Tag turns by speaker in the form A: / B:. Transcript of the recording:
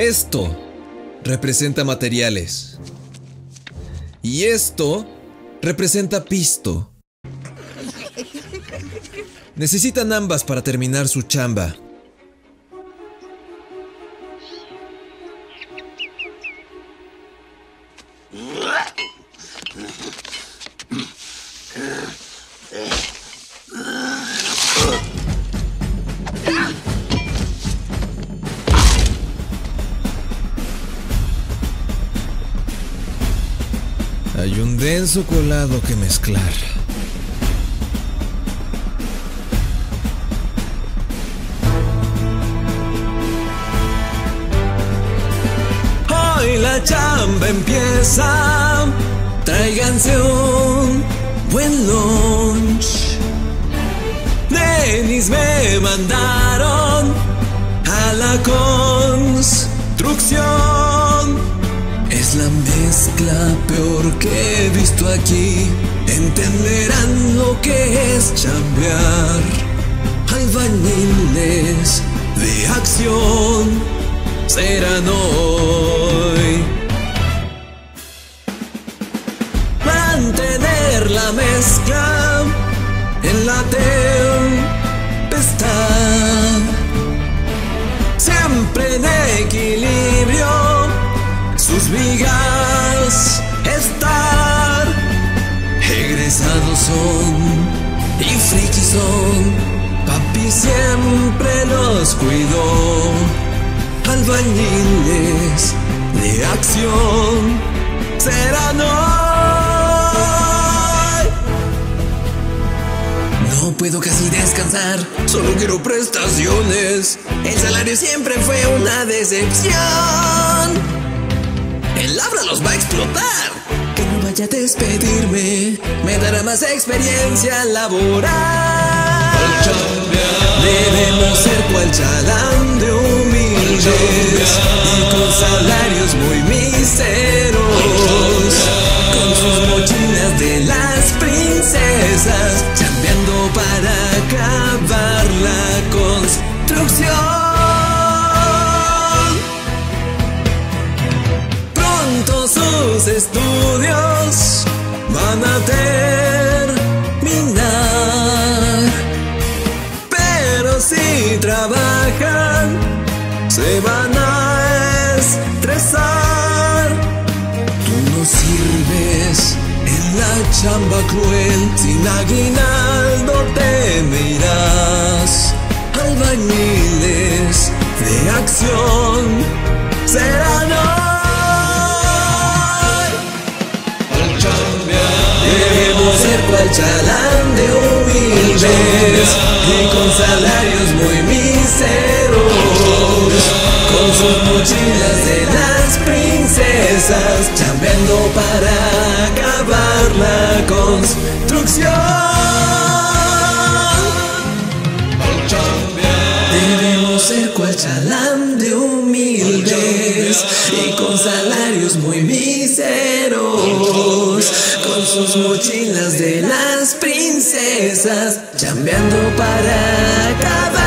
A: Esto representa materiales. Y esto representa pisto. Necesitan ambas para terminar su chamba. Hay un denso colado que mezclar. Hoy la chamba empieza. Tráiganse un buen lunch. Denis me mandaron a la construcción. La mezcla peor que he visto aquí. Entenderán lo que es chambear. Albañiles de acción serán hoy. Mantener la mezcla en la tempestad. Son y frikis son, papi siempre los cuidó. Albañiles de acción serán hoy. No puedo casi descansar, solo quiero prestaciones. El salario siempre fue una decepción. El labra los va a explotar. Vaya a despedirme, me dará más experiencia laboral. Debemos ser cual se van a estresar. Tú no sirves en la chamba cruel, sin aguinaldo te mirás. Albañiles de acción serán hoy. Debemos ser cual chalán de humildes y con salarios muy miseros. Chambeando para acabar la construcción. Debemos ser cual chalán de humildes y con salarios muy miseros. Con sus mochilas de las princesas, chambeando para